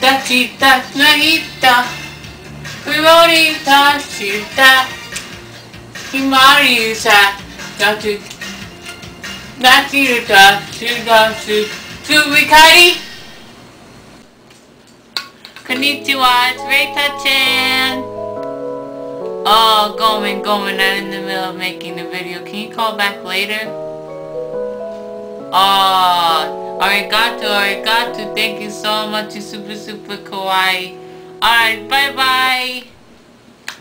たちたないた。曇りさした。ひまりさ夏夏さ4月つ。びかり。こんにちは、it's Reita ちゃん。Oh, going, going, I'm in the middle of making the video. Can you call back later? Oh, arigato, arigato. Thank you so much. You're super, super kawaii. Alright, bye-bye.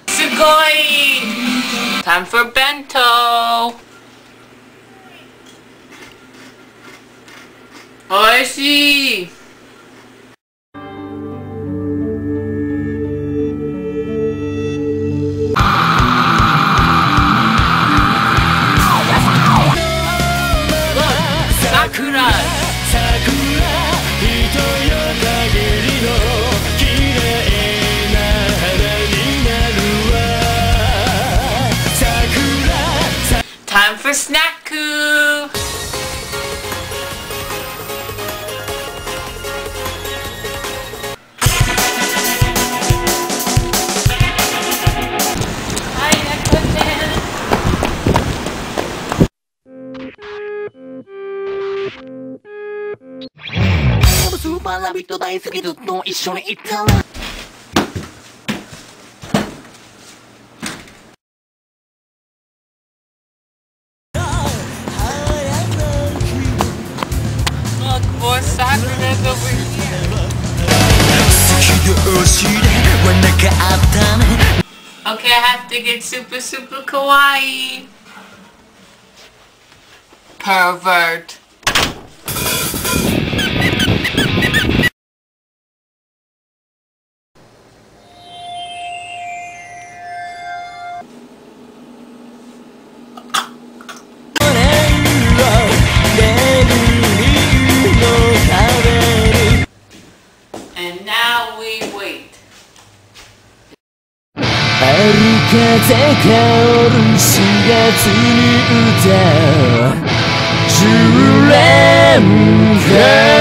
Sugoi! Time for bento. Oishi! スーパーラビット大好きずっと一緒にいたら Okay, I have to get super, super kawaii. Pervert. 風香る4月に歌う10連歌